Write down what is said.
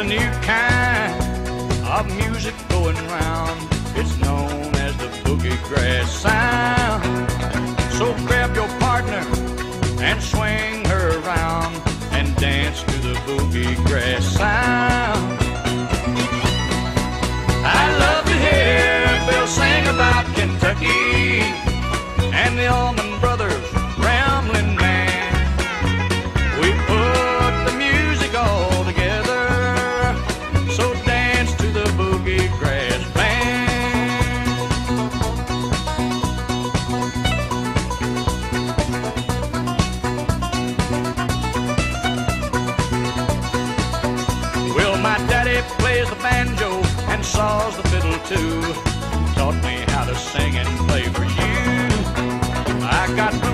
a new kind of music going round. It's known as the boogie grass sound. So grab your partner and swing her around and dance to the boogie grass sound. I love to hear Bill sing about Kentucky and the old Plays the banjo and saws the fiddle too. Taught me how to sing and play for you. I got